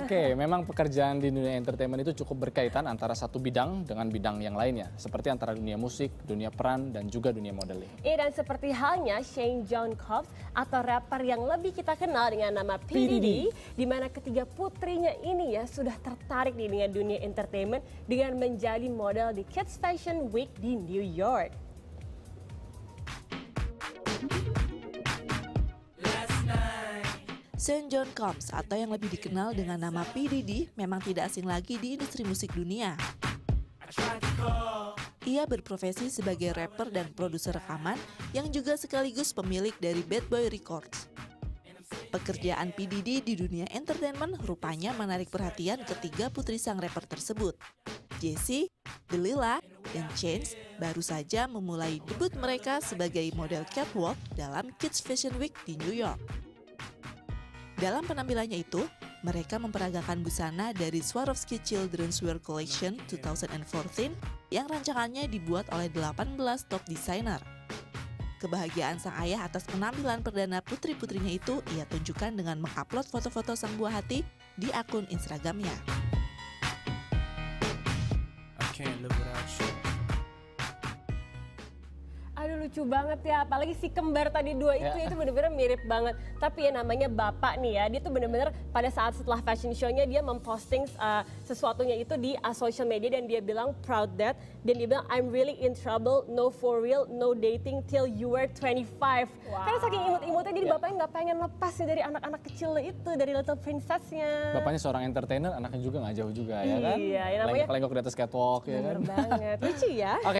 Oke, memang pekerjaan di dunia entertainment itu cukup berkaitan antara satu bidang dengan bidang yang lainnya, seperti antara dunia musik, dunia peran, dan juga dunia modeling. Iya dan seperti halnya Shane John Cobbs atau rapper yang lebih kita kenal dengan nama P. Diddy, di mana ketiga putrinya ini ya sudah tertarik di dunia dunia entertainment dengan menjadi model di Kids Fashion Week di New York. Sean John Combs atau yang lebih dikenal dengan nama P. Diddy memang tidak asing lagi di industri musik dunia. Ia berprofesi sebagai rapper dan produser rekaman yang juga sekaligus pemilik dari Bad Boy Records. Pekerjaan P. Diddy di dunia entertainment rupanya menarik perhatian ketiga putri sang rapper tersebut. Jessie, Delila, dan Chance baru saja memulai debut mereka sebagai model catwalk dalam Kids Fashion Week di New York. Dalam penampilannya itu, mereka memperagakan busana dari Swarovski Children's Wear Collection 2014 yang rancangannya dibuat oleh 18 top desainer. Kebahagiaan sang ayah atas penampilan perdana putri-putrinya itu ia tunjukkan dengan mengupload foto-foto sang buah hati di akun Instagramnya. I can't live without you. Lucu banget ya, apalagi si kembar tadi dua itu ya. itu bener-bener mirip banget. Tapi ya namanya bapak nih ya, dia tuh bener-bener pada saat setelah fashion show-nya dia memposting uh, sesuatunya itu di uh, social media dan dia bilang proud that dan dia bilang I'm really in trouble, no for real, no dating till you were 25. Wow. Karena saking imut-imutnya jadi yeah. bapaknya nggak pengen lepas nih dari anak-anak kecil itu dari Little Princess-nya. Bapaknya seorang entertainer, anaknya juga nggak jauh juga ya kan? Iya, ya namanya. Lenggok-lenggok di atas catwalk ya kan. Banget, lucu ya. Okay.